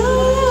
Oh.